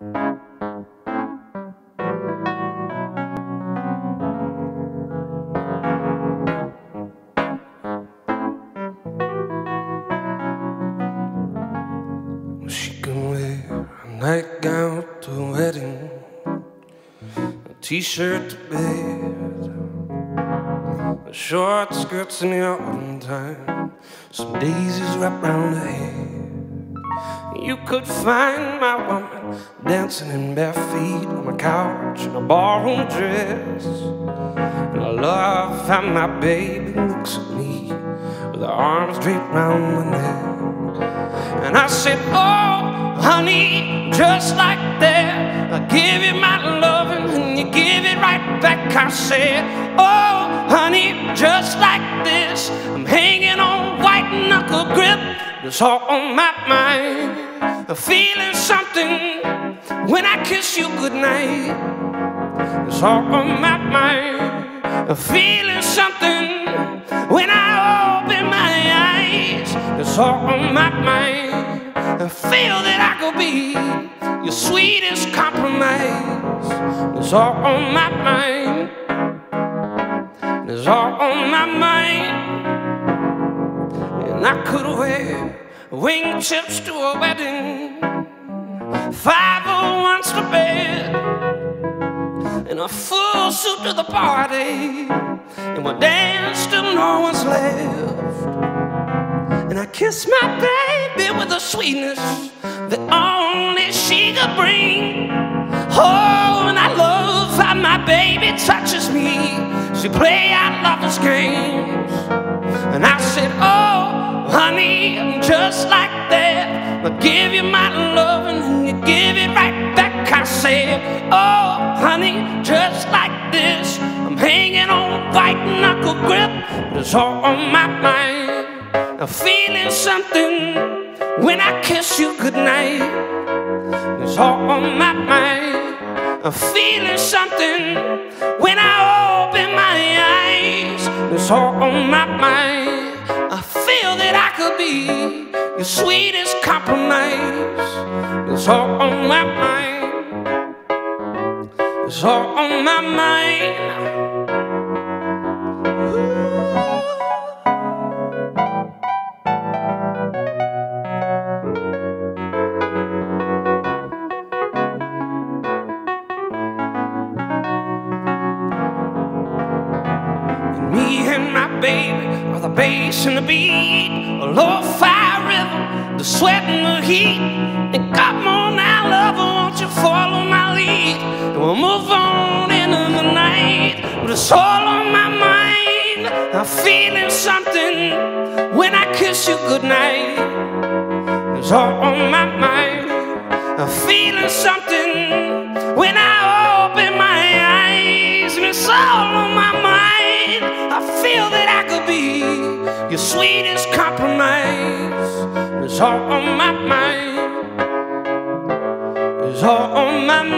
She can wear a nightgown to a wedding, a t-shirt to bed, a short skirts in the autumn time, some daisies wrapped around her head. You could find my woman dancing in bare feet on my couch in a ballroom dress. And I love how my baby looks at me with her arms draped round my neck. And I said, Oh, honey, just like that, I give you my loving and you give it right back. I said, Oh, honey, just like this, I'm hanging on white knuckle grip. It's all on my mind. I'm feeling something when I kiss you goodnight. It's all on my mind. I'm feeling something when I open my eyes. It's all on my mind. I feel that I could be your sweetest compromise. It's all on my mind. It's all on my mind. And I could wear wingtips to a wedding, five oh ones to bed, and a full suit to the party, and we'll dance till no one's left. And I kiss my baby with a sweetness that only she could bring. Oh, and I love how my baby touches me. She play out lovers' games, just like that, I give you my love and you give it right back. I said, Oh, honey, just like this, I'm hanging on white knuckle grip. but It's all on my mind. I'm feeling something when I kiss you goodnight. It's all on my mind. I'm feeling something when I open my eyes. It's all on my mind. I feel that I could be your sweetest compromise. It's all on my mind. It's all on my mind. And me and my baby are the bass and the beat, a low rhythm, the sweat and the heat. And come on now, lover, won't you follow my lead? And we'll move on into the night. But it's all on my mind. I'm feeling something when I kiss you goodnight. It's all on my mind. I'm feeling something It's all on my mind. It's all on my mind.